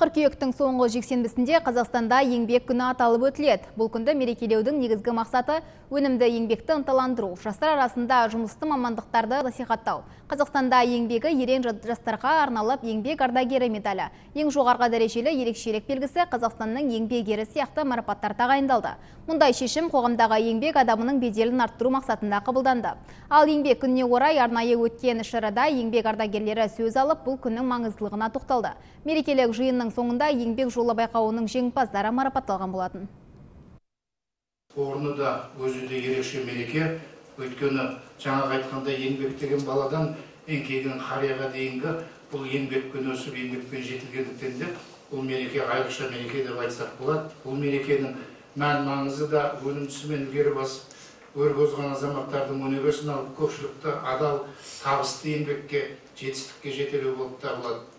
Қыркүйектің соңғы жексенбісінде Қазақстанда еңбек күні аталып өтіледі. Бұл күнді мерекелеудің негізгі мақсаты өнімді еңбекті ынталандыру, жастар арасында жұмысты мамандықтарды насихаттау. Қазақстанда еңбегі ерен жастарға арналып еңбек ардагері медалі. Ең жоғарғы дәрежелі ерекшелік белгісі Қазақстанның еңбек ері сияқты марапаттар тағайындалды. Мұндай шешім қоғамдағы еңбек адамының беделін арттыру мақсатында қабылданды. Ал еңбек күніне орай арнайы өткен шарада еңбек ардагерлері сөз алып, бұл күннің маңыздылығына тоқталды. Мерекелік жиынның соңында еңбек жолы байқауының жеңімпаздары марапатталған болатын. Орны да өзі де ерекше мереке. Өйткені жаңа айтқанда еңбек деген баладан еңкейген қарияға дейінгі бұл еңбек күн өсіп еңбекпен жетілгендіктен де бұл мереке айрықша мереке деп айтсақ болады. Бұл мерекенің мән маңызы да өнімдісімен ілгері басып өр қозған азаматтардың өнегесін алып көпшілікті адал табысты еңбекке жетістікке жетелеу болып табылады